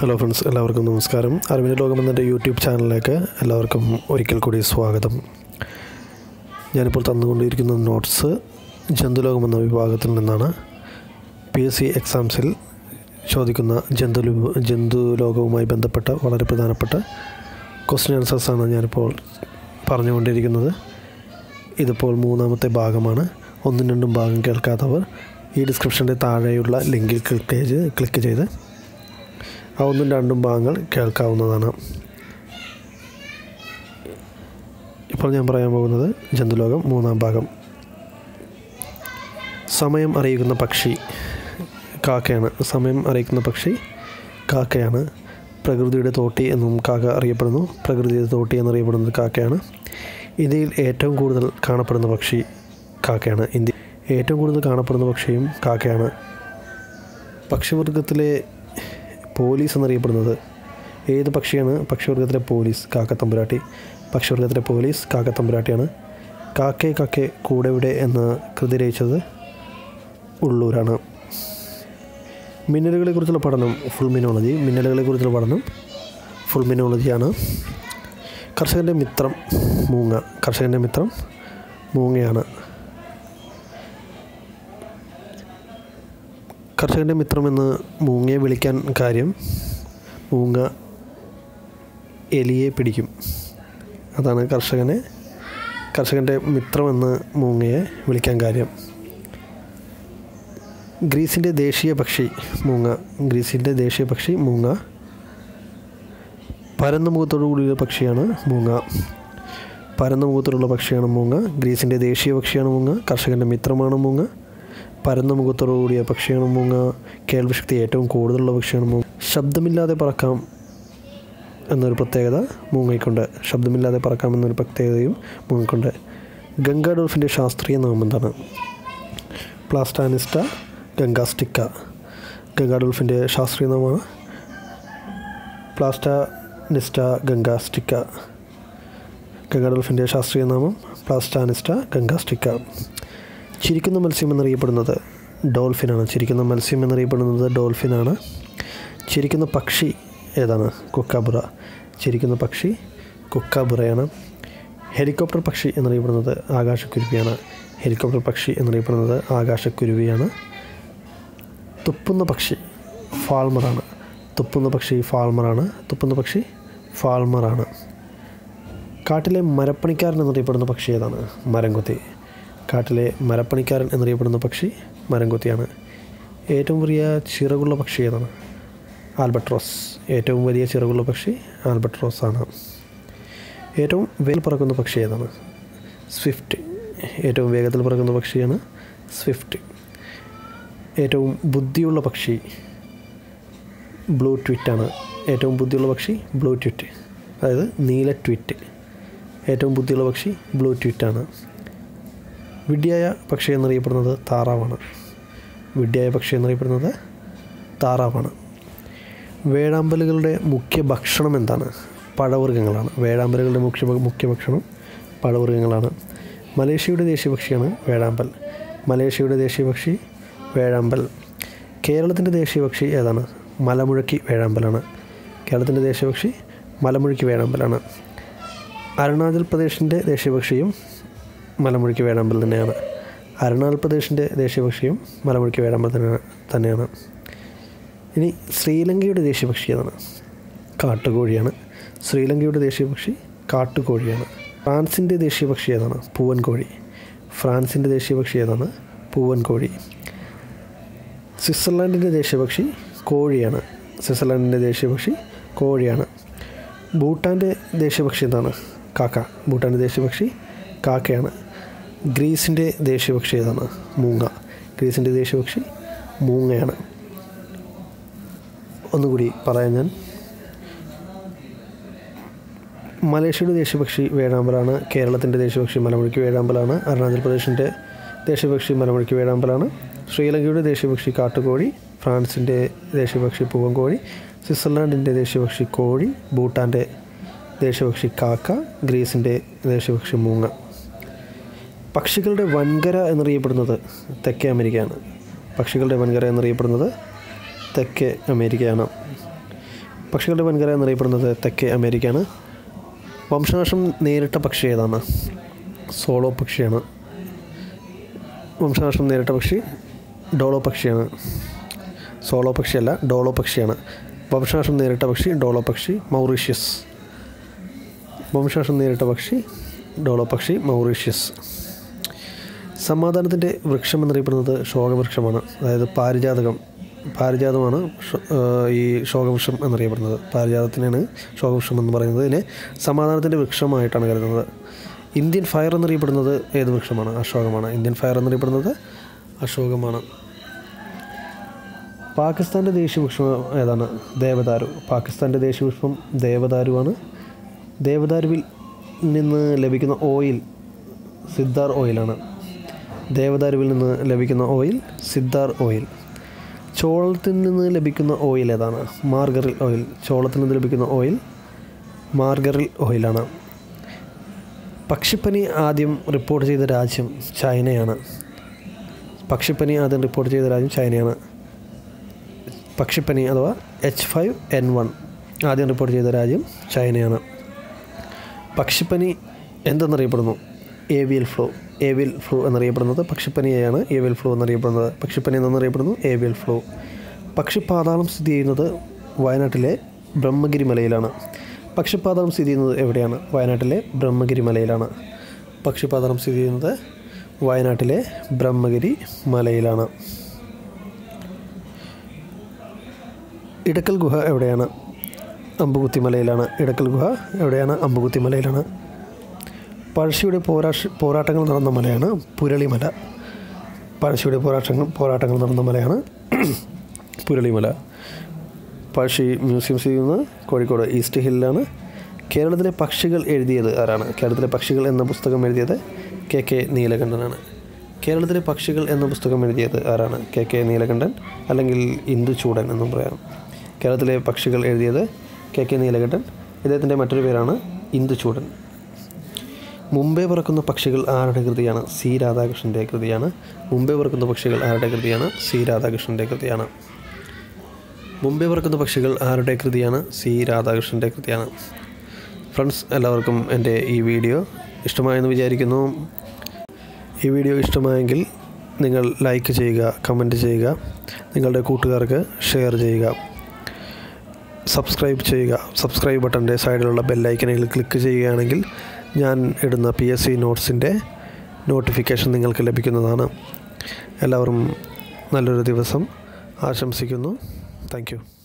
Hello friends എല്ലാവർക്കും നമസ്കാരം. അറിവിന്റെ ലോകം എന്നെ യൂട്യൂബ് ചാനലിലേക്ക് എല്ലാവർക്കും ഒരിക്കൽ കൂടി സ്വാഗതം. ഞാനിപ്പോൾ തന്നുകൊണ്ടിരിക്കുന്ന നോട്ട്സ് ജന്തുലോകം എന്ന വിഭാഗത്തിൽ നിന്നാണ് പി എസ് സി എക്സാംസിൽ ചോദിക്കുന്ന ജന്തു ജന്തുലോകവുമായി ബന്ധപ്പെട്ട വളരെ പ്രധാനപ്പെട്ട ക്വസ്റ്റ്യൻ ആൻസേഴ്സാണ് ഞാനിപ്പോൾ പറഞ്ഞുകൊണ്ടിരിക്കുന്നത്. ഇതിപ്പോൾ മൂന്നാമത്തെ ഭാഗമാണ്. ഒന്നും രണ്ടും ഭാഗം കേൾക്കാത്തവർ ഈ ഡിസ്ക്രിപ്ഷന്റെ താഴെയുള്ള ലിങ്കിൽ ക്ലിക്ക് ചെയ്ത് ക്ലിക്ക് ചെയ്ത് ഒന്നും രണ്ടും ഭാഗങ്ങൾ കേൾക്കാവുന്നതാണ്. ഇപ്പോൾ ഞാൻ പറയാൻ പോകുന്നത് ജന്തുലോകം മൂന്നാം ഭാഗം. സമയം അറിയിക്കുന്ന പക്ഷി കാക്കയാണ്. സമയം അറിയിക്കുന്ന പക്ഷി കാക്കയാണ്. പ്രകൃതിയുടെ തോട്ടി എന്നും കാക്ക അറിയപ്പെടുന്നു. പ്രകൃതിയുടെ തോട്ടി എന്നറിയപ്പെടുന്നത് കാക്കയാണ്. ഇന്ത്യയിൽ ഏറ്റവും കൂടുതൽ കാണപ്പെടുന്ന പക്ഷി കാക്കയാണ്. ഇന്ത്യ ഏറ്റവും കൂടുതൽ കാണപ്പെടുന്ന പക്ഷിയും കാക്കയാണ്. പക്ഷിവർഗത്തിലെ പോലീസ് എന്നറിയപ്പെടുന്നത് ഏത് പക്ഷിയാണ് പക്ഷിവർഗത്തിലെ പോലീസ്? കാക്കത്തമ്പുരാട്ടി പക്ഷിവർഗത്തിലെ പോലീസ് കാക്കത്തമ്പുരാട്ടിയാണ് കാക്കേ കാക്കെ കൂടെ ഇവിടെ എന്ന് കൃതി രചിച്ചത് ഉള്ളൂരാണ്. മിന്നലുകളെക്കുറിച്ചുള്ള പഠനം ഫുൾമിനോളജി മിന്നലുകളെക്കുറിച്ചുള്ള പഠനം ഫുൾമിനോളജിയാണ് കർഷകന്റെ മിത്രം മൂങ്ങ. കർഷകന്റെ മിത്രം മൂങ്ങയാണ്. കർഷകന്റെ മിത്രമെന്ന് മൂങ്ങയെ വിളിക്കാൻ കാര്യം മൂങ്ങ എലിയെ പിടിക്കും. അതാണ് കർഷകനെ കർഷകന്റെ മിത്രമെന്ന് മൂങ്ങയെ വിളിക്കാൻ കാര്യം. ഗ്രീസിന്റെ ദേശീയ പക്ഷി മൂങ്ങ ഗ്രീസിന്റെ ദേശീയ പക്ഷി മൂങ്ങ. പരന്ന മുഖത്തോടു കൂടിയുള്ള പക്ഷിയാണ് മൂങ്ങ. പരന്ന മുഖത്തോടുള്ള പക്ഷിയാണ് മൂങ്ങ. ഗ്രീസിന്റെ ദേശീയ പക്ഷിയാണ് മൂങ്ങ. കർഷകന്റെ മിത്രമാണ് മൂങ്ങ. പരന്ന മുഖത്തോടു കൂടിയ പക്ഷിയാണ് മൂങ്ങ. കേൾവിശക്തി ഏറ്റവും കൂടുതലുള്ള പക്ഷിയാണ് മൂങ്ങ. ശബ്ദമില്ലാതെ പറക്കാം എന്നൊരു പ്രത്യേകത മൂങ്ങയ്ക്കുണ്ട് ശബ്ദമില്ലാതെ പറക്കാം എന്നൊരു പ്രത്യേകതയും മൂങ്ങയ്ക്കുണ്ട് ഗംഗാ ഡോൾഫിന്റെ ശാസ്ത്രീയ നാമം എന്താണ്? പ്ലാസ്റ്റാനിസ്റ്റ ഗംഗാസ്റ്റിക്ക. ഗംഗാ ഡോൾഫിന്റെ ശാസ്ത്രീയ നാമമാണ് പ്ലാസ്റ്റാനിസ്റ്റ ഗംഗാസ്റ്റിക്ക. ഗംഗാ ഡോൾഫിന്റെ ശാസ്ത്രീയ നാമം പ്ലാസ്റ്റാനിസ്റ്റ ഗംഗാസ്റ്റിക്ക. ചിരിക്കുന്ന മത്സ്യം എന്നറിയപ്പെടുന്നത് ഡോൾഫിനാണ്. ചിരിക്കുന്ന മത്സ്യം എന്നറിയപ്പെടുന്നത് ഡോൾഫിനാണ്. ചിരിക്കുന്ന പക്ഷി ഏതാണ്? കുക്കാബുറ. ചിരിക്കുന്ന പക്ഷി കുക്കാബുറയാണ്. ഹെലികോപ്റ്റർ പക്ഷി എന്നറിയപ്പെടുന്നത് ആകാശക്കുരുവിയാണ്. ഹെലികോപ്റ്റർ പക്ഷി എന്നറിയപ്പെടുന്നത് ആകാശക്കുരുവിയാണ്. തുപ്പുന്ന പക്ഷി ഫാൾമറാണ്. തുപ്പുന്ന പക്ഷി ഫാൾമറാണ്. തുപ്പുന്ന പക്ഷി ഫാൾമറാണ്. കാട്ടിലെ മരപ്പണിക്കാരൻ എന്നറിയപ്പെടുന്ന പക്ഷി ഏതാണ്? മരംകൊത്തി. കാട്ടിലെ മരപ്പണിക്കാരൻ എന്നറിയപ്പെടുന്ന പക്ഷി മരംകൊത്തിയാണ്. ഏറ്റവും വലിയ ചിറകുള്ള പക്ഷി ഏതാണ്? ആൽബട്രോസ്. ഏറ്റവും വലിയ ചിറകുള്ള പക്ഷി ആൽബട്രോസ് ആണ് ഏറ്റവും വേൽ പറക്കുന്ന പക്ഷി ഏതാണ്? സ്വിഫ്റ്റ്. ഏറ്റവും വേഗത്തിൽ പറക്കുന്ന പക്ഷിയാണ് സ്വിഫ്റ്റ്. ഏറ്റവും ബുദ്ധിയുള്ള പക്ഷി ബ്ലൂ ട്വിറ്റാണ്. ഏറ്റവും ബുദ്ധിയുള്ള പക്ഷി ബ്ലൂ ട്വിറ്റ്. അതായത് നീല ട്വിറ്റ്. ഏറ്റവും ബുദ്ധിയുള്ള പക്ഷി ബ്ലൂ ട്വിറ്റാണ്. വിഡ്യായ പക്ഷി എന്നറിയപ്പെടുന്നത് താറാവാണ്. വിഡ്യായ പക്ഷി എന്നറിയപ്പെടുന്നത് താറാവാണ്. വേഴാമ്പലുകളുടെ മുഖ്യ ഭക്ഷണം എന്താണ്? പഴവർഗങ്ങളാണ്. വേഴാമ്പലുകളുടെ മുഖ്യ മുഖ്യ ഭക്ഷണം പഴവർഗങ്ങളാണ്. മലേഷ്യയുടെ ദേശീയ പക്ഷിയാണ് വേഴാമ്പൽ. മലേഷ്യയുടെ ദേശീയ പക്ഷി വേഴാമ്പൽ. കേരളത്തിന്റെ ദേശീയ പക്ഷി ഏതാണ്? മലമുഴക്കി വേഴാമ്പലാണ്. കേരളത്തിന്റെ ദേശീയ പക്ഷി മലമുഴക്കി വേഴാമ്പലാണ്. അരുണാചൽ പ്രദേശിന്റെ ദേശീയ പക്ഷിയും മലമുഴക്കി വേഴാമ്പൽ തന്നെയാണ്. അരുണാചൽ പ്രദേശിന്റെ ദേശീയ പക്ഷിയും മലമുഴക്കി വേഴാമ്പൽ തന്നെയാണ് തന്നെയാണ്. ഇനി ശ്രീലങ്കയുടെ ദേശീയ പക്ഷി ഏതാണ്? കാട്ടുകോഴിയാണ്. ശ്രീലങ്കയുടെ ദേശീയപക്ഷി കാട്ടുകോഴിയാണ്. ഫ്രാൻസിന്റെ ദേശീയ പക്ഷി ഏതാണ്? പൂവൻ കോഴി ഫ്രാൻസിന്റെ ദേശീയപക്ഷി ഏതാണ്? പൂവൻ കോഴി സ്വിറ്റ്സർലാൻഡിന്റെ ദേശീയ പക്ഷി കോഴിയാണ്. സ്വിറ്റ്സർലാൻഡിന്റെ ദേശീയപക്ഷി കോഴിയാണ്. ഭൂട്ടാന്റെ ദേശീയപക്ഷി എന്താണ്? കാക്ക. ഭൂട്ടാന്റെ ദേശീയപക്ഷി കാക്കയാണ്. ഗ്രീസിന്റെ ദേശീയപക്ഷി ഏതാണ്? മൂങ്ങ. ഗ്രീസിന്റെ ദേശീയപക്ഷി മൂങ്ങയാണ്. ഒന്നുകൂടി പറയാൻ ഞാൻ. മലേഷ്യയുടെ ദേശീയപക്ഷി വേഴാമ്പലാണ് കേരളത്തിന്റെ ദേശീയപക്ഷി മലമുഴക്കി വേഴാമ്പലാണ് അരുണാചൽ പ്രദേശിന്റെ ദേശീയപക്ഷി മലമുഴക്കി വേഴാമ്പലാണ് ശ്രീലങ്കയുടെ ദേശീയപക്ഷി കാട്ടുകോഴി ഫ്രാൻസിന്റെ ദേശീയപക്ഷി പൂവൻകോഴി സ്വിറ്റ്സർലാൻഡിന്റെ ദേശീയപക്ഷി കോഴി ഭൂട്ടാന്റെ ദേശീയപക്ഷി കാക്ക ഗ്രീസിന്റെ ദേശീയപക്ഷി മൂങ്ങ. പക്ഷികളുടെ വൻകര എന്നറിയപ്പെടുന്നത് തെക്കേ അമേരിക്കയാണ്. പക്ഷികളുടെ വൻകര എന്നറിയപ്പെടുന്നത് തെക്കേ അമേരിക്കയാണ്. പക്ഷികളുടെ വൻകര എന്നറിയപ്പെടുന്നത് തെക്കേ അമേരിക്കയാണ്. വംശനാശം നേരിട്ട പക്ഷി ഏതാണ്? സോളോ പക്ഷിയാണ്. വംശനാശം നേരിട്ട പക്ഷി ഡോളോ പക്ഷിയാണ്. സോളോ പക്ഷിയല്ല ഡോളോ പക്ഷിയാണ്. വംശനാശം നേരിട്ട പക്ഷി ഡോളോ പക്ഷി മൗറീഷ്യസ്. വംശനാശം നേരിട്ട പക്ഷി ഡോളോ പക്ഷി മൗറീഷ്യസ്. സമാധാനത്തിന്റെ വൃക്ഷം എന്നറിയപ്പെടുന്നത് ശോകവൃക്ഷമാണ്. അതായത് പാരിജാതകം. പാരിജാതമാണ് ഈ ശോകവൃക്ഷം എന്നറിയപ്പെടുന്നത്. പാരിജാതത്തിനാണ് ശോകവൃക്ഷം എന്ന് പറയുന്നത്. ഇതിനെ സമാധാനത്തിന്റെ വൃക്ഷമായിട്ടാണ് കരുതുന്നത്. ഇന്ത്യൻ ഫയർ എന്നറിയപ്പെടുന്നത് ഏത് വൃക്ഷമാണ്? അശോകമാണ്. ഇന്ത്യൻ ഫയർ എന്നറിയപ്പെടുന്നത് അശോകമാണ്. പാകിസ്ഥാന്റെ ദേശീയ വൃക്ഷം ഏതാണ്? ദേവദാരു. പാകിസ്ഥാന്റെ ദേശീയ പുഷ്പം ദേവദാരുവാണ്. ദേവദാരുവിൽ നിന്ന് ലഭിക്കുന്ന ഓയിൽ സിദ്ധാർ ഓയിലാണ്. ദേവദാരുവിൽ നിന്ന് ലഭിക്കുന്ന ഓയിൽ സിദ്ധാർ ഓയിൽ. ചോളത്തിൽ നിന്ന് ലഭിക്കുന്ന ഓയിൽ ഏതാണ്? മാർഗറിൽ ഓയിൽ. ചോളത്തിൽ നിന്ന് ലഭിക്കുന്ന ഓയിൽ മാർഗറിൽ ഓയിലാണ്. പക്ഷിപ്പനി ആദ്യം റിപ്പോർട്ട് ചെയ്ത രാജ്യം ചൈനയാണ്. പക്ഷിപ്പനി ആദ്യം റിപ്പോർട്ട് ചെയ്ത രാജ്യം ചൈനയാണ്. പക്ഷിപ്പനി അഥവാ എച്ച് ഫൈവ് എൻ വൺ ആദ്യം റിപ്പോർട്ട് ചെയ്ത രാജ്യം ചൈനയാണ്. പക്ഷിപ്പനി എന്തെന്നറിയപ്പെടുന്നു? ഏവിയൽ ഫ്ലൂ ഏവിയൽ ഫ്ലൂ എന്നറിയപ്പെടുന്നത് പക്ഷിപ്പനിയാണ് ഏവിയൽ ഫ്ലൂ എന്നറിയപ്പെടുന്നത് പക്ഷിപ്പനി എന്നറിയപ്പെടുന്നു. ഏവിയൽ ഫ്ലൂ. പക്ഷിപ്പാതാളം സ്ഥിതി ചെയ്യുന്നത് വയനാട്ടിലെ ബ്രഹ്മഗിരി മലയിലാണ് പക്ഷിപ്പാതാളം സ്ഥിതി ചെയ്യുന്നത് എവിടെയാണ്? വയനാട്ടിലെ ബ്രഹ്മഗിരി മലയിലാണ് പക്ഷിപ്പാതാളം സ്ഥിതി ചെയ്യുന്നത് വയനാട്ടിലെ ബ്രഹ്മഗിരി മലയിലാണ് ഇടക്കൽ ഗുഹ എവിടെയാണ്? അമ്പുകുത്തി മലയിലാണ് ഇടക്കൽ ഗുഹ എവിടെയാണ്? അമ്പുകുത്തി മലയിലാണ് പഴശ്ശിയുടെ പോരാഷ പോരാട്ടങ്ങൾ നടന്ന മലയാണ് പുരളിമല. പഴശ്ശിയുടെ പോരാട്ടങ്ങൾ പോരാട്ടങ്ങൾ നടന്ന മലയാണ് പുരളിമല. പഴശ്ശി മ്യൂസിയം സ്ഥിതി ചെയ്യുന്നത് കോഴിക്കോട് ഈസ്റ്റ് ഹില്ലാണ്. കേരളത്തിലെ പക്ഷികൾ എഴുതിയത് ആരാണ്? കേരളത്തിലെ പക്ഷികൾ എന്ന പുസ്തകം എഴുതിയത് കെ കെ നീലകണ്ഠനാണ്. കേരളത്തിലെ പക്ഷികൾ എന്ന പുസ്തകം എഴുതിയത് ആരാണ്? കെ കെ നീലകണ്ഠൻ അല്ലെങ്കിൽ ഇന്ദു ചൂടൻ എന്നും പറയാം. കേരളത്തിലെ പക്ഷികൾ എഴുതിയത് കെ കെ നീലകണ്ഠൻ. ഇദ്ദേഹത്തിന്റെ മറ്റൊരു പേരാണ് ഇന്ദുചൂടൻ മുംബൈ പറക്കുന്ന പക്ഷികൾ ആരുടെ കൃതിയാണ്? സി രാധാകൃഷ്ണന്റെ കൃതിയാണ്. മുംബൈ പറക്കുന്ന പക്ഷികൾ ആരുടെ കൃതിയാണ്? സി രാധാകൃഷ്ണന്റെ കൃതിയാണ്. മുംബൈ പറക്കുന്ന പക്ഷികൾ ആരുടെ കൃതിയാണ്? സി രാധാകൃഷ്ണന്റെ കൃതിയാണ്. ഫ്രണ്ട്സ് എല്ലാവർക്കും എന്റെ ഈ വീഡിയോ ഇഷ്ടമായെന്ന് വിചാരിക്കുന്നു. ഈ വീഡിയോ ഇഷ്ടമായെങ്കിൽ നിങ്ങൾ ലൈക്ക് ചെയ്യുക കമന്റ് ചെയ്യുക നിങ്ങളുടെ കൂട്ടുകാർക്ക് ഷെയർ ചെയ്യുക സബ്സ്ക്രൈബ് ചെയ്യുക. സബ്സ്ക്രൈബ് ബട്ടന്റെ സൈഡിലുള്ള ബെല്ലൈക്കനിൽ ക്ലിക്ക് ചെയ്യുകയാണെങ്കിൽ ഞാൻ ഇടുന്ന പി എസ് സി നോട്ട്സിന്റെ നോട്ടിഫിക്കേഷൻ നിങ്ങൾക്ക് ലഭിക്കുന്നതാണ്. എല്ലാവരും നല്ലൊരു ദിവസം. ആശംസിക്കുന്നു. താങ്ക്